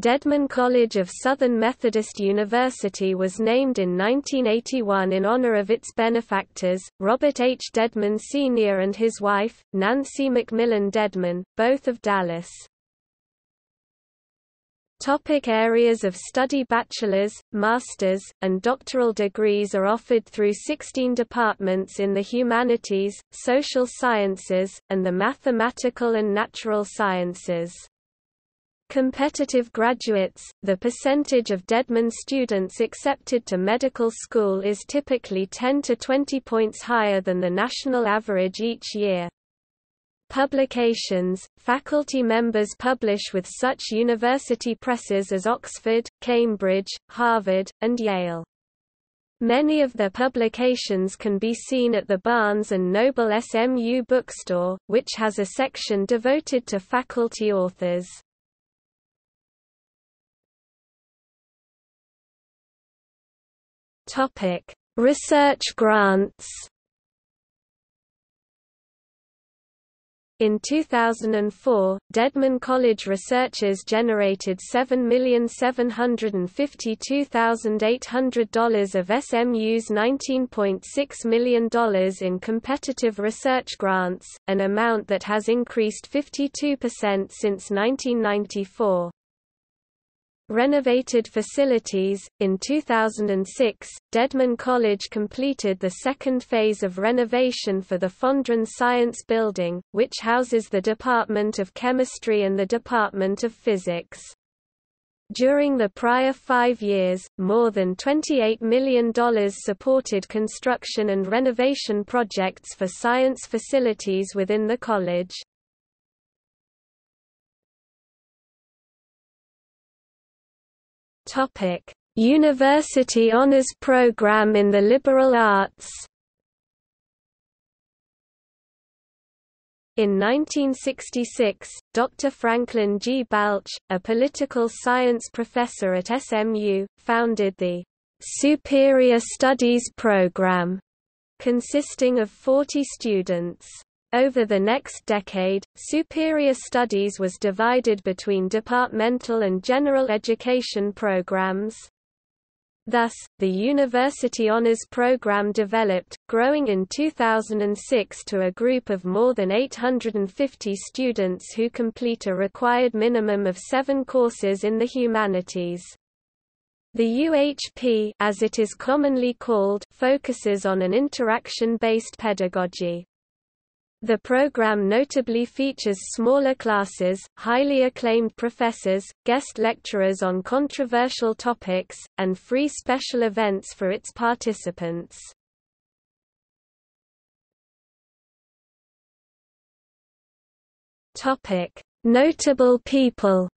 Dedman College of Southern Methodist University was named in 1981 in honor of its benefactors, Robert H. Dedman Sr. and his wife, Nancy McMillan Dedman, both of Dallas. Topic areas of study Bachelor's, master's, and doctoral degrees are offered through 16 departments in the humanities, social sciences, and the mathematical and natural sciences. Competitive graduates, the percentage of Dedman students accepted to medical school is typically 10 to 20 points higher than the national average each year. Publications – Faculty members publish with such university presses as Oxford, Cambridge, Harvard, and Yale. Many of their publications can be seen at the Barnes & Noble SMU bookstore, which has a section devoted to faculty authors. Topic: Research grants. In 2004, Dedman College researchers generated $7,752,800 of SMU's $19.6 million in competitive research grants, an amount that has increased 52% since 1994. Renovated facilities. In 2006, Dedman College completed the second phase of renovation for the Fondren Science Building, which houses the Department of Chemistry and the Department of Physics. During the prior five years, more than $28 million supported construction and renovation projects for science facilities within the college. Topic: University Honors Program in the Liberal Arts. In 1966, Dr. Franklin G. Balch, a political science professor at SMU, founded the Superior Studies Program, consisting of 40 students. Over the next decade, superior studies was divided between departmental and general education programs. Thus, the University Honors Program developed, growing in 2006 to a group of more than 850 students who complete a required minimum of seven courses in the humanities. The UHP as it is commonly called focuses on an interaction-based pedagogy. The program notably features smaller classes, highly acclaimed professors, guest lecturers on controversial topics, and free special events for its participants. Notable people